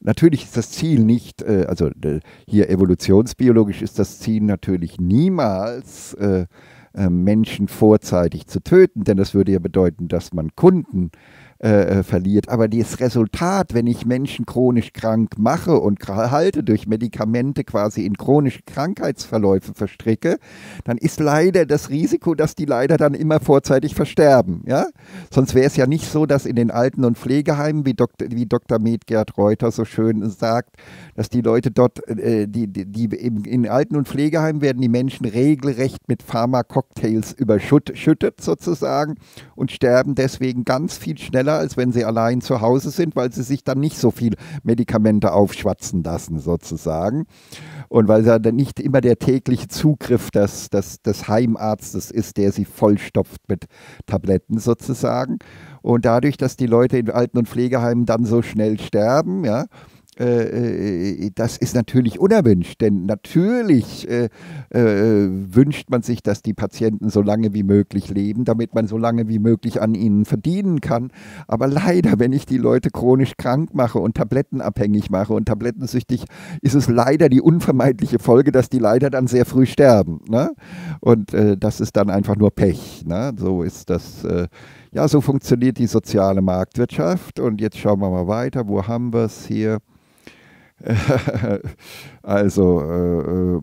Natürlich ist das Ziel nicht, äh, also äh, hier evolutionsbiologisch ist das Ziel natürlich niemals, äh, äh, Menschen vorzeitig zu töten, denn das würde ja bedeuten, dass man Kunden äh, äh, verliert. Aber das Resultat, wenn ich Menschen chronisch krank mache und halte durch Medikamente quasi in chronische Krankheitsverläufe verstricke, dann ist leider das Risiko, dass die leider dann immer vorzeitig versterben. Ja? Sonst wäre es ja nicht so, dass in den Alten- und Pflegeheimen, wie Dr. Wie Dr. Medgerd Reuter so schön sagt, dass die Leute dort, äh, die, die, die in, in Alten- und Pflegeheimen werden die Menschen regelrecht mit Pharmacocktails überschüttet sozusagen und sterben deswegen ganz viel schneller schneller, als wenn sie allein zu Hause sind, weil sie sich dann nicht so viel Medikamente aufschwatzen lassen, sozusagen. Und weil ja dann nicht immer der tägliche Zugriff des, des, des Heimarztes ist, der sie vollstopft mit Tabletten sozusagen. Und dadurch, dass die Leute in Alten- und Pflegeheimen dann so schnell sterben, ja, das ist natürlich unerwünscht, denn natürlich äh, äh, wünscht man sich, dass die Patienten so lange wie möglich leben, damit man so lange wie möglich an ihnen verdienen kann. Aber leider, wenn ich die Leute chronisch krank mache und tablettenabhängig mache und tablettensüchtig, ist es leider die unvermeidliche Folge, dass die leider dann sehr früh sterben. Ne? Und äh, das ist dann einfach nur Pech. Ne? So ist das. Äh, ja, so funktioniert die soziale Marktwirtschaft. Und jetzt schauen wir mal weiter. Wo haben wir es hier? [LAUGHS] also äh, äh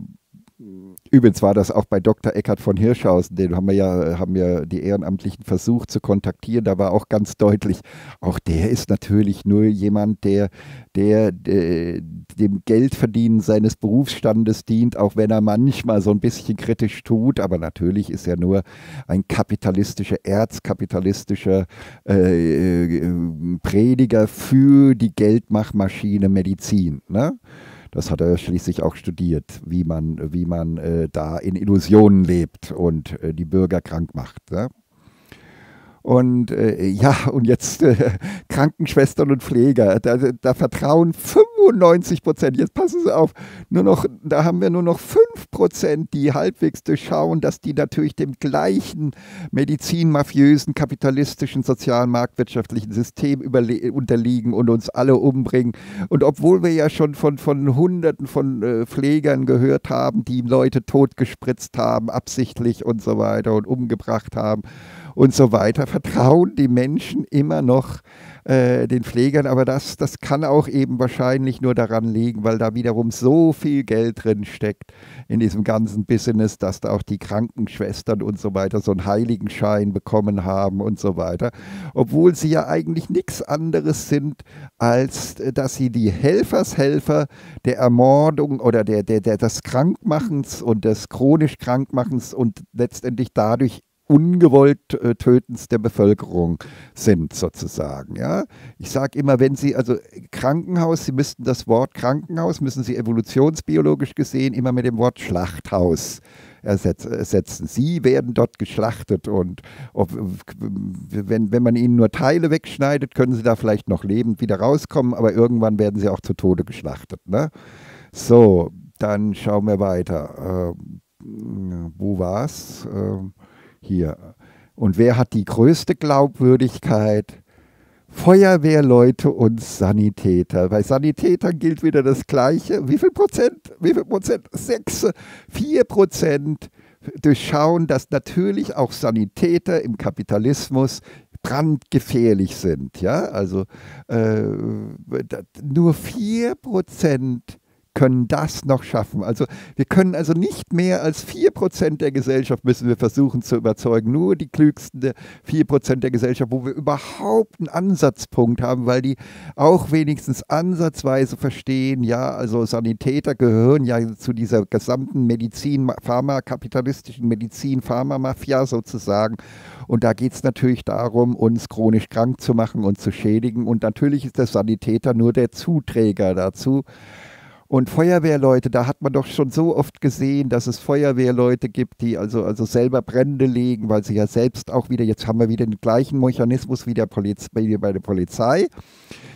Übrigens war das auch bei Dr. Eckhard von Hirschhausen, den haben wir ja, haben ja die Ehrenamtlichen versucht zu kontaktieren. Da war auch ganz deutlich, auch der ist natürlich nur jemand, der, der, der dem Geldverdienen seines Berufsstandes dient, auch wenn er manchmal so ein bisschen kritisch tut. Aber natürlich ist er nur ein kapitalistischer, erzkapitalistischer äh, äh Prediger für die Geldmachmaschine Medizin. Ne? Das hat er schließlich auch studiert, wie man, wie man äh, da in Illusionen lebt und äh, die Bürger krank macht. Ja? Und äh, ja, [LAUGHS] und jetzt äh, Krankenschwestern und Pfleger, da, da, vertrauen 95 Prozent, jetzt passen Sie auf, nur noch, da haben wir nur noch 5 Prozent, die halbwegs durchschauen, dass die natürlich dem gleichen medizinmafiösen, kapitalistischen, sozialen, marktwirtschaftlichen System unterliegen und uns alle umbringen. Und obwohl wir ja schon von, von Hunderten von äh, Pflegern gehört haben, die Leute totgespritzt haben, absichtlich und so weiter und umgebracht haben, und so weiter, vertrauen die Menschen immer noch äh, den Pflegern. Aber das, das kann auch eben wahrscheinlich nur daran liegen, weil da wiederum so viel Geld drin steckt in diesem ganzen Business, dass da auch die Krankenschwestern und so weiter so einen Heiligenschein bekommen haben und so weiter. Obwohl sie ja eigentlich nichts anderes sind, als äh, dass sie die Helfershelfer der Ermordung oder der, der, der, des Krankmachens und des chronisch Krankmachens und letztendlich dadurch ungewollt äh, Tötens der Bevölkerung sind, sozusagen. Ja? Ich sage immer, wenn Sie, also Krankenhaus, Sie müssten das Wort Krankenhaus, müssen Sie evolutionsbiologisch gesehen immer mit dem Wort Schlachthaus ersetzen. Sie werden dort geschlachtet und ob, wenn, wenn man ihnen nur Teile wegschneidet, können sie da vielleicht noch lebend wieder rauskommen, aber irgendwann werden sie auch zu Tode geschlachtet. Ne? So, dann schauen wir weiter. Äh, wo war's? Äh, hier. Und wer hat die größte Glaubwürdigkeit? Feuerwehrleute und Sanitäter. Bei Sanitätern gilt wieder das Gleiche. Wie viel Prozent? Wie viel Prozent? Sechs, vier Prozent durchschauen, dass natürlich auch Sanitäter im Kapitalismus brandgefährlich sind. Ja, also äh, nur vier Prozent können das noch schaffen. Also wir können also nicht mehr als 4% der Gesellschaft müssen wir versuchen zu überzeugen. Nur die klügsten 4% der Gesellschaft, wo wir überhaupt einen Ansatzpunkt haben, weil die auch wenigstens ansatzweise verstehen, ja, also Sanitäter gehören ja zu dieser gesamten Medizin, Pharma, kapitalistischen Medizin, Pharma-Mafia sozusagen. Und da geht es natürlich darum, uns chronisch krank zu machen und zu schädigen. Und natürlich ist der Sanitäter nur der Zuträger dazu. Und Feuerwehrleute, da hat man doch schon so oft gesehen, dass es Feuerwehrleute gibt, die also, also selber Brände legen, weil sie ja selbst auch wieder, jetzt haben wir wieder den gleichen Mechanismus wie, der Poliz bei der Polizei.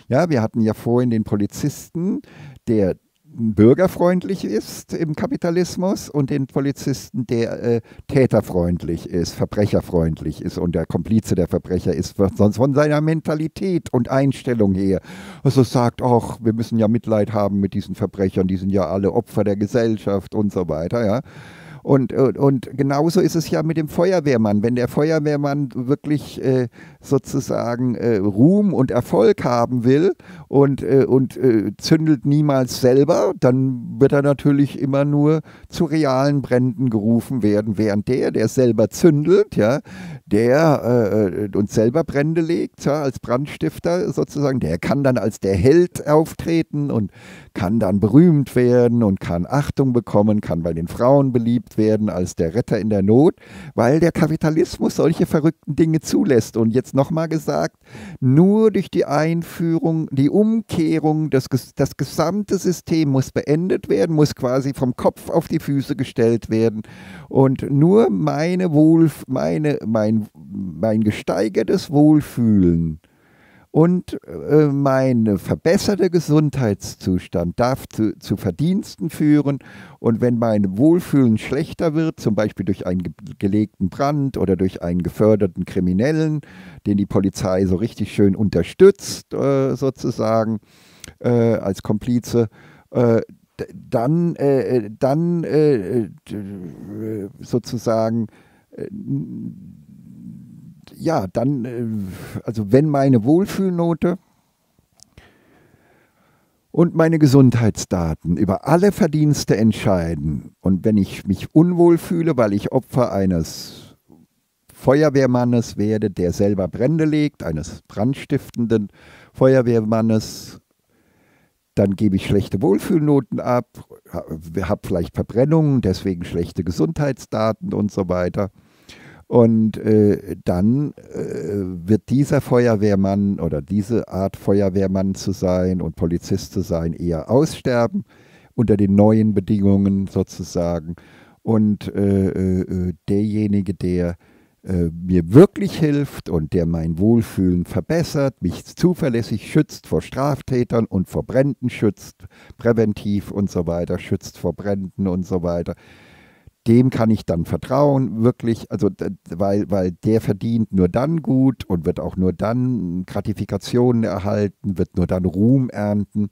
Ja, wir hatten ja vorhin den Polizisten, der bürgerfreundlich ist im Kapitalismus und den Polizisten, der äh, täterfreundlich ist, verbrecherfreundlich ist und der Komplize der Verbrecher ist, sonst von seiner Mentalität und Einstellung her. Also sagt, ach, wir müssen ja Mitleid haben mit diesen Verbrechern, die sind ja alle Opfer der Gesellschaft und so weiter, ja. Und, und, und genauso ist es ja mit dem Feuerwehrmann. Wenn der Feuerwehrmann wirklich äh, sozusagen äh, Ruhm und Erfolg haben will und, äh, und äh, zündelt niemals selber, dann wird er natürlich immer nur zu realen Bränden gerufen werden, während der, der selber zündelt, ja, der äh, äh, uns selber Brände legt, ja, als Brandstifter sozusagen, der kann dann als der Held auftreten und kann dann berühmt werden und kann Achtung bekommen, kann bei den Frauen beliebt werden als der Retter in der Not, weil der Kapitalismus solche verrückten Dinge zulässt. Und jetzt nochmal gesagt, nur durch die Einführung, die Umkehrung, das, das gesamte System muss beendet werden, muss quasi vom Kopf auf die Füße gestellt werden. Und nur meine Wohl, meine, mein, mein gesteigertes Wohlfühlen und äh, mein verbesserter Gesundheitszustand darf zu, zu, Verdiensten führen. Und wenn mein Wohlfühlen schlechter wird, zum Beispiel durch einen gelegten Brand oder durch einen geförderten Kriminellen, den die Polizei so richtig schön unterstützt, äh, sozusagen äh, als Komplize, äh, dann, äh, dann äh, sozusagen ja, dann, äh, also wenn meine Wohlfühlnote und meine Gesundheitsdaten über alle Verdienste entscheiden und wenn ich mich unwohl fühle, weil ich Opfer eines Feuerwehrmannes werde, der selber Brände legt, eines brandstiftenden Feuerwehrmannes, dann gebe ich schlechte Wohlfühlnoten ab, habe vielleicht Verbrennungen, deswegen schlechte Gesundheitsdaten und so weiter. Und äh, dann äh, wird dieser Feuerwehrmann oder diese Art Feuerwehrmann zu sein und Polizist zu sein eher aussterben unter den neuen Bedingungen sozusagen. Und äh, äh derjenige, der äh, mir wirklich hilft und der mein Wohlfühlen verbessert, mich zuverlässig schützt vor Straftätern und vor Bränden schützt, präventiv und so weiter, schützt vor Bränden und so weiter dem kann ich dann vertrauen, wirklich, also weil, weil der verdient nur dann gut und wird auch nur dann Gratifikationen erhalten, wird nur dann Ruhm ernten,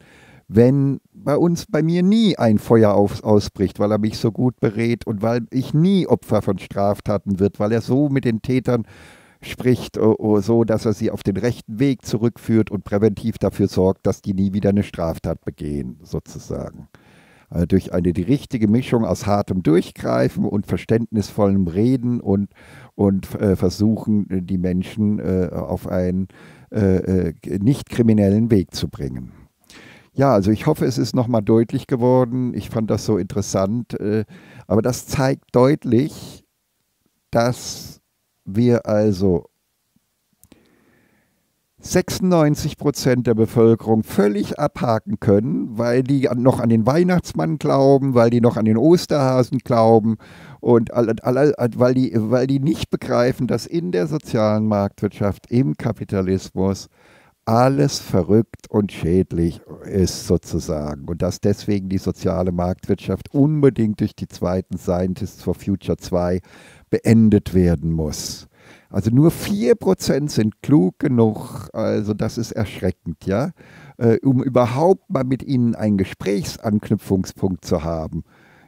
wenn bei uns, bei mir nie ein Feuer auf, ausbricht, weil er mich so gut berät und weil ich nie Opfer von Straftaten wird, weil er so mit den Tätern spricht, so dass er sie auf den rechten Weg zurückführt und präventiv dafür sorgt, dass die nie wieder eine Straftat begehen, sozusagen. Äh, durch eine die richtige Mischung aus hartem Durchgreifen und verständnisvollem Reden und, und äh, versuchen, die Menschen äh, auf einen äh, äh, nicht kriminellen Weg zu bringen. Ja, also ich hoffe, es ist nochmal deutlich geworden. Ich fand das so interessant. Äh, aber das zeigt deutlich, dass wir also 96 Prozent der Bevölkerung völlig abhaken können, weil die noch an den Weihnachtsmann glauben, weil die noch an den Osterhasen glauben und weil, die, weil die nicht begreifen, dass in der sozialen Marktwirtschaft, im Kapitalismus alles verrückt und schädlich ist sozusagen und dass deswegen die soziale Marktwirtschaft unbedingt durch die zweiten Scientists for Future 2 beendet werden muss. Also nur 4% sind klug genug, also das ist erschreckend, ja, äh, um überhaupt mal mit ihnen einen Gesprächsanknüpfungspunkt zu haben.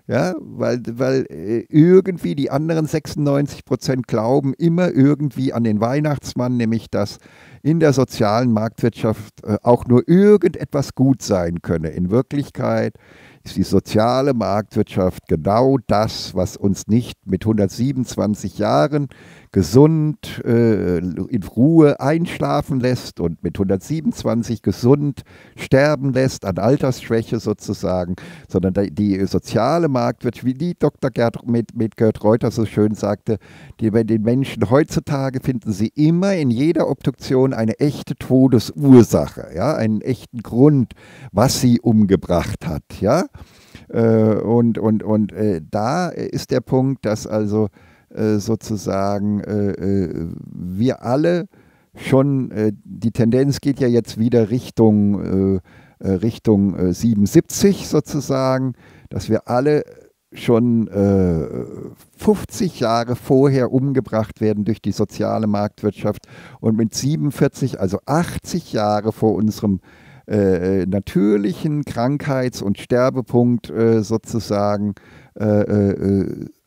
Ja, weil, weil äh, irgendwie die anderen 96 Prozent glauben immer irgendwie an den Weihnachtsmann, nämlich dass in der sozialen Marktwirtschaft äh, auch nur irgendetwas gut sein könne. In Wirklichkeit ist die soziale Marktwirtschaft genau das, was uns nicht mit 127 Jahren gesund äh, in Ruhe einschlafen lässt und mit 127 gesund sterben lässt an Altersschwäche sozusagen, sondern die soziale Marktwirtschaft, wie die Dr. Gerd mit, mit Gerd Reuter so schön sagte, die bei den Menschen heutzutage finden sie immer in jeder Obduktion eine echte Todesursache, ja, einen echten Grund, was sie umgebracht hat, ja. Äh, und und, und äh, da ist der Punkt, dass also sozusagen wir alle schon, die Tendenz geht ja jetzt wieder Richtung, Richtung 77 sozusagen, dass wir alle schon äh, 50 Jahre vorher umgebracht werden durch die soziale Marktwirtschaft und mit 47, also 80 Jahre vor unserem äh, äh, natürlichen Krankheits- und Sterbepunkt äh, sozusagen,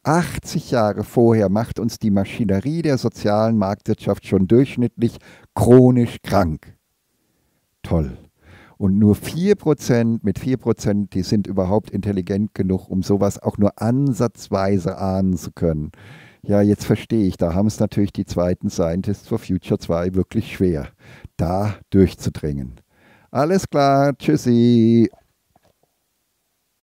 80 äh, Jahre vorher macht uns die Maschinerie der sozialen Marktwirtschaft schon durchschnittlich chronisch krank. Toll. Und nur 4%, mit 4%, die sind überhaupt intelligent genug, um sowas auch nur ansatzweise ahnen zu können. Ja, jetzt verstehe ich, da haben es natürlich die zweiten Scientists for Future 2 wirklich schwer, da durchzudringen. Alles klar, tschüssi.